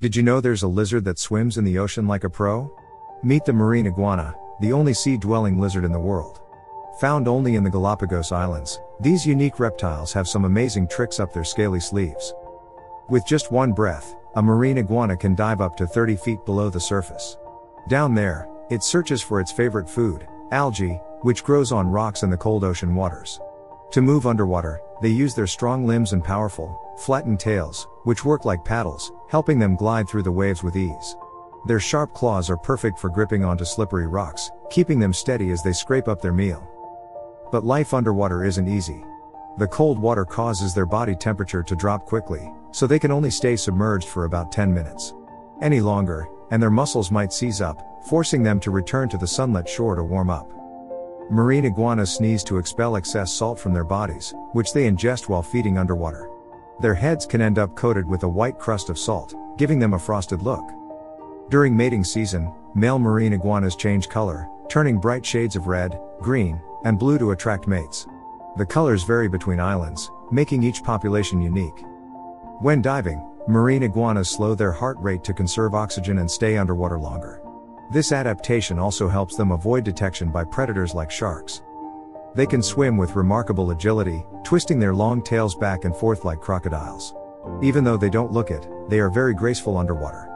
Did you know there's a lizard that swims in the ocean like a pro? Meet the marine iguana, the only sea dwelling lizard in the world. Found only in the Galapagos Islands, these unique reptiles have some amazing tricks up their scaly sleeves. With just one breath, a marine iguana can dive up to 30 feet below the surface. Down there, it searches for its favorite food, algae, which grows on rocks in the cold ocean waters. To move underwater, they use their strong limbs and powerful, flattened tails, which work like paddles, helping them glide through the waves with ease. Their sharp claws are perfect for gripping onto slippery rocks, keeping them steady as they scrape up their meal. But life underwater isn't easy. The cold water causes their body temperature to drop quickly, so they can only stay submerged for about 10 minutes. Any longer, and their muscles might seize up, forcing them to return to the sunlit shore to warm up. Marine iguanas sneeze to expel excess salt from their bodies, which they ingest while feeding underwater. Their heads can end up coated with a white crust of salt, giving them a frosted look. During mating season, male marine iguanas change color, turning bright shades of red, green, and blue to attract mates. The colors vary between islands, making each population unique. When diving, marine iguanas slow their heart rate to conserve oxygen and stay underwater longer. This adaptation also helps them avoid detection by predators like sharks. They can swim with remarkable agility, twisting their long tails back and forth like crocodiles. Even though they don't look it, they are very graceful underwater.